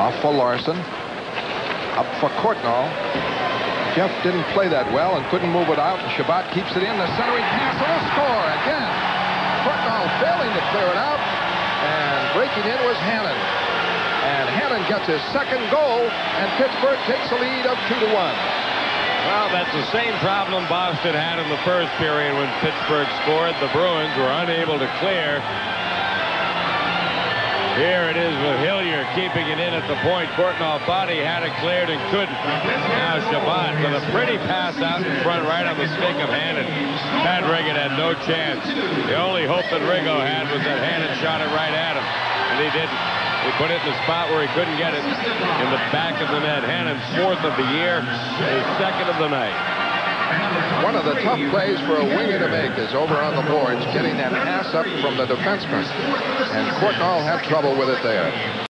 Off for Larson. Up for Courtnall. Geoff didn't play that well and couldn't move it out. And Chabot keeps it in. The centering pass and score again. Courtnall failing to clear it out. And breaking in was Hannan. And Hannan gets his second goal. And Pittsburgh takes the lead of 2 to 1. Well, that's the same problem Boston had in the first period when Pittsburgh scored. The Bruins were unable to clear. Here it is with Hillier keeping it in at the point. Courtnall thought he had it cleared and couldn't. Now Chabot with a pretty pass out in front right on the stick of Hannan. Pat Riggin had no chance. The only hope that Riggo had was that Hannan shot it right at him. And he didn't. He put it in the spot where he couldn't get it in the back of the net. Hannan's fourth of the year, his second of the night. One of the tough plays for a winger to make is over on the boards, getting that pass up from the defenseman. And Courtnall had trouble with it there.